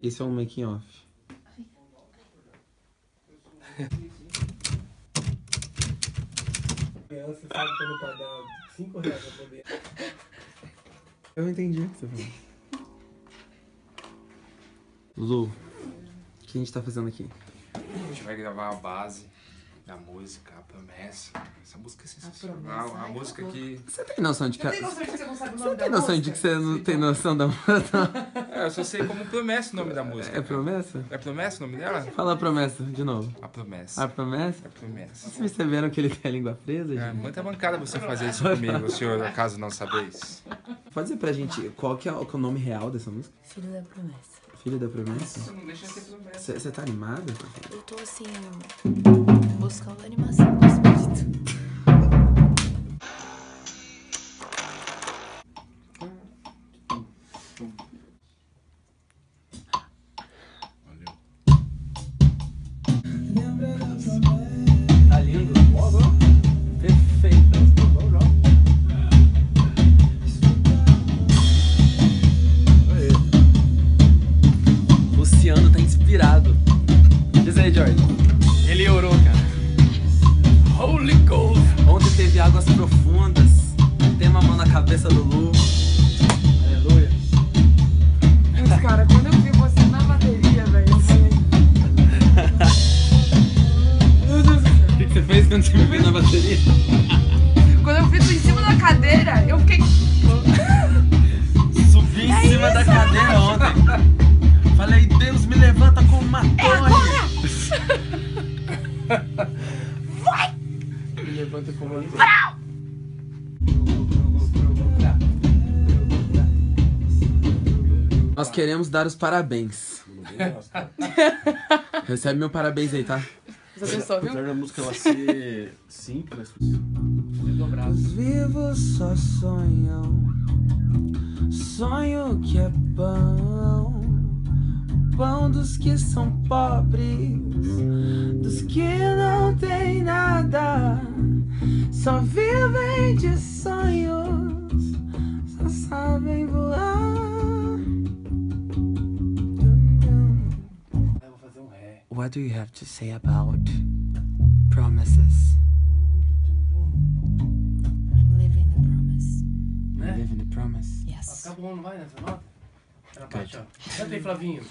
Esse é um making off. Criança sabe que eu não pode dar 5 reais pra poder. Eu entendi o que você falou. Lu, o que a gente tá fazendo aqui? A gente vai gravar a base da música, a promessa. Essa música é sensacional. A, música que. Você tem noção de que. Eu tenho noção de que você não sabe o Você nome tem da noção de música? que você não tem noção da música? É, eu só sei como promessa o nome da música. É promessa? É promessa o nome dela? Fala a promessa, de novo. A promessa. A promessa? É promessa. Vocês perceberam que ele tem a língua presa, É gente? muita bancada você fazer isso comigo, senhor, acaso não sabeis. Pode dizer pra gente qual que é o, qual que é o nome real dessa música? Filho da promessa. Filho da promessa? Isso não deixa de ser promessa. Você tá animada? Eu tô assim, buscando animação cabeça do Lu. Aleluia. Mas, cara, quando eu vi você na bateria, velho, eu falei. Meu Deus do céu. O que que você fez quando você me viu na bateria? Quando eu vi tu em cima da cadeira, eu fiquei. Subi em cima da cadeira ontem. Falei, Deus me levanta como uma torre. Me levanta como eu Nós queremos dar os parabéns. Recebe meu parabéns aí, tá? Viu? Apesar da música ela ser simples, Os vivos só sonham, sonho que é pão, pão dos que são pobres, dos que não têm nada, só vivem de sonhos, What do you have to say about promises? I'm living the promise. You live in the promise. Yes. Tá não vai nessa nota? Era baixo. Canta aí, Flavinho.